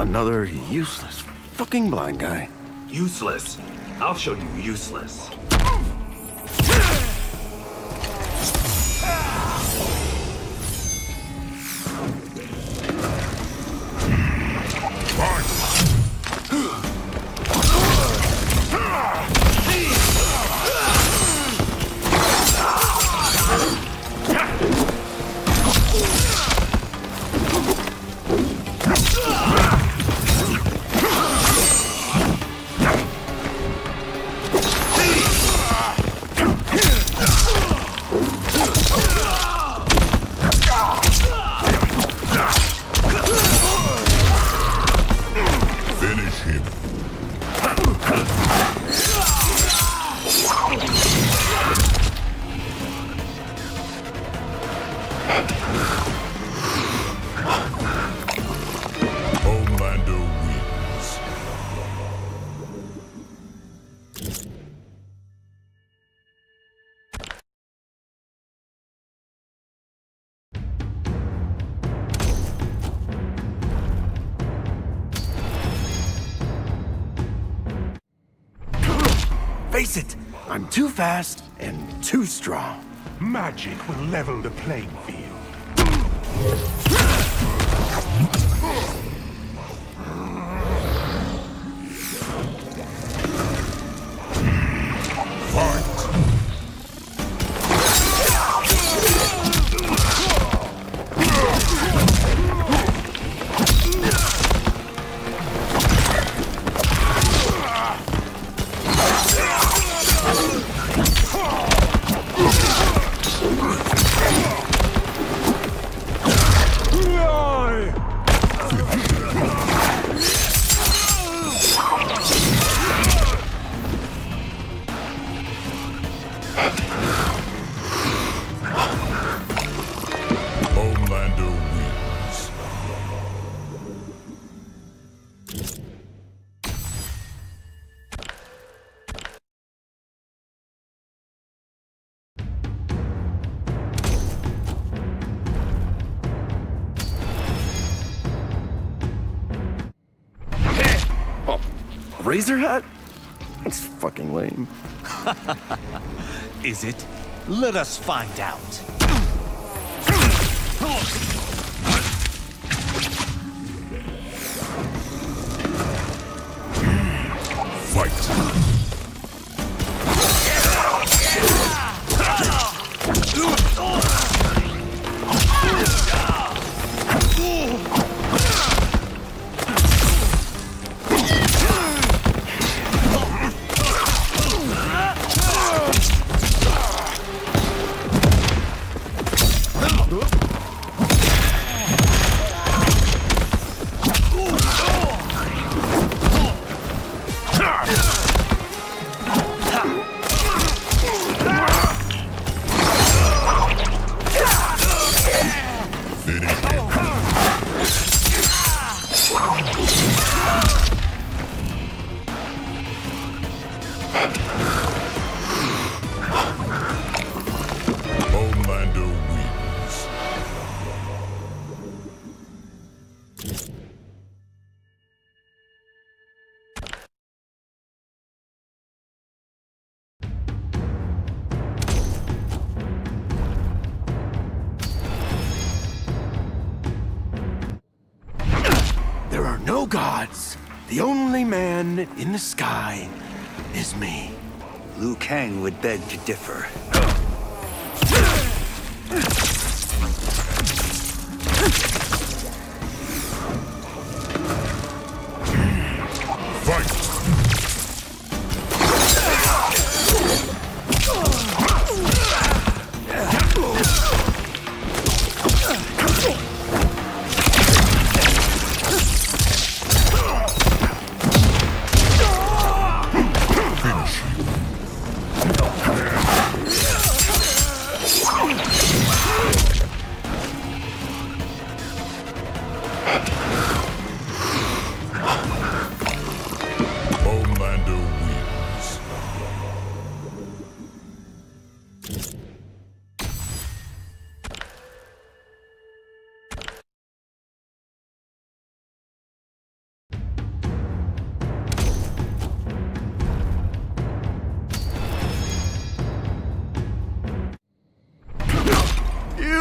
Another useless fucking blind guy. Useless. I'll show you useless. Face it, I'm too fast and too strong. Magic will level the playing field. Razor hat? That's fucking lame. Is it? Let us find out. Gods. The only man in the sky is me. Liu Kang would beg to differ.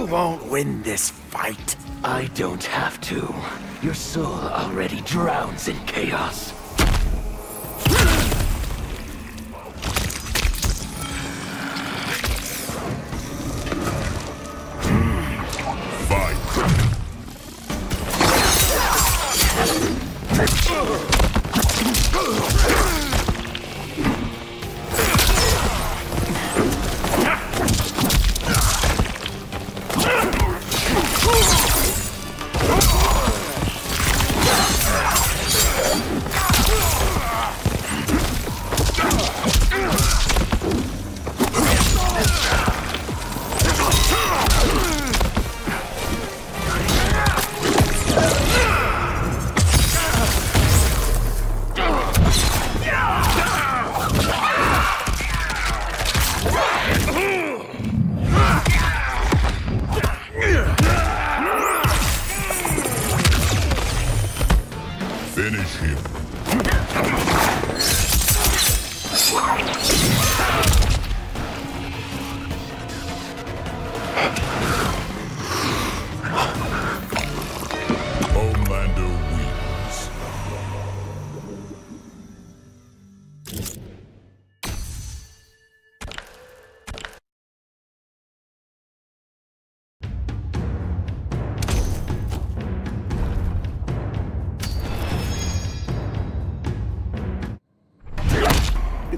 You won't win this fight. I don't have to. Your soul already drowns in chaos. Hmm. Fight.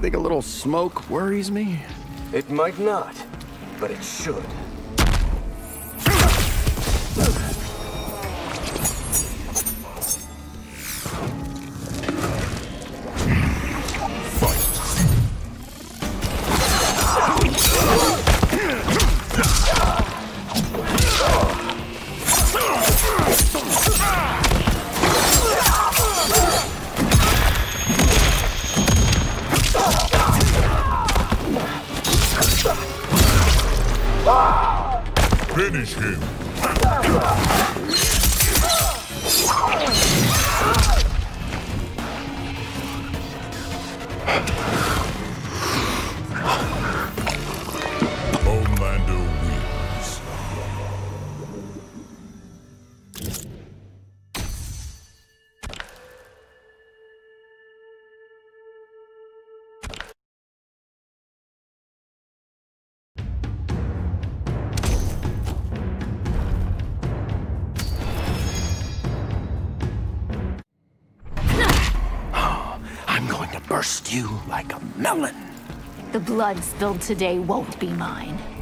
Think a little smoke worries me? It might not, but it should. Burst you like a melon. The blood spilled today won't be mine.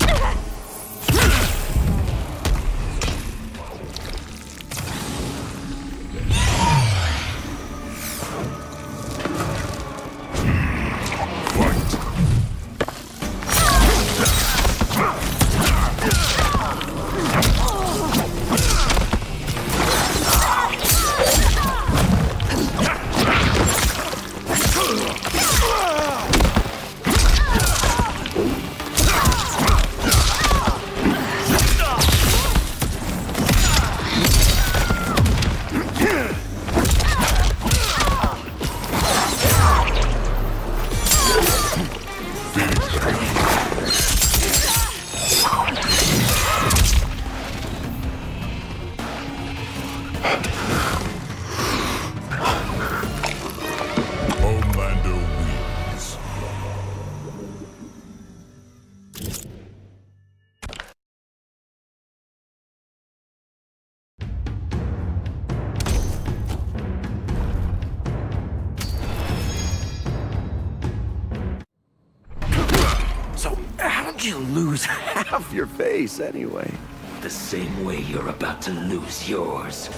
How'd you lose half your face anyway? The same way you're about to lose yours.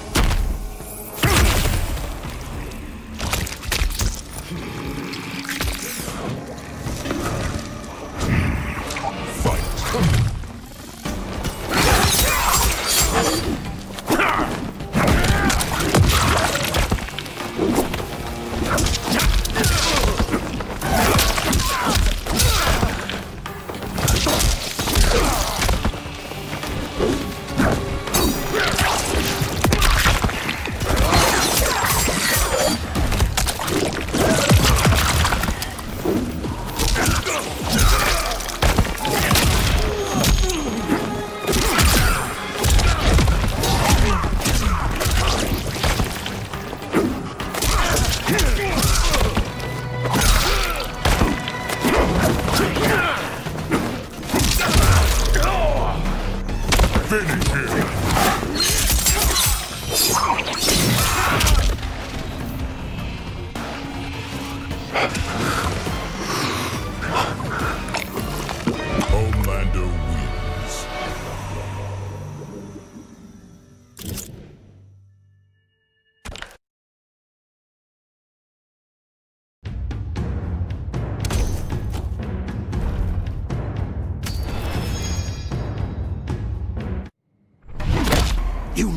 Finish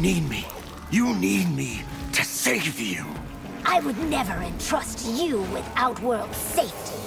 need me. You need me to save you. I would never entrust you with Outworld safety.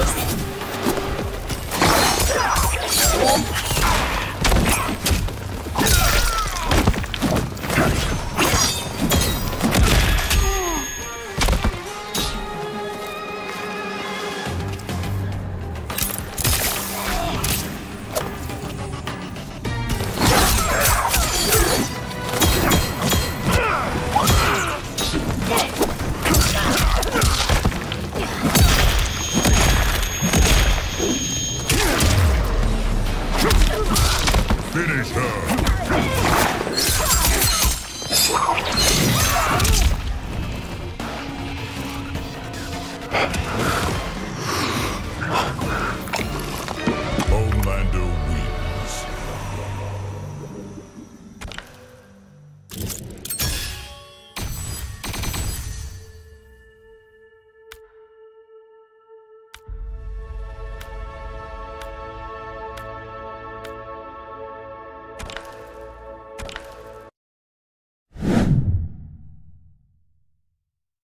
Finish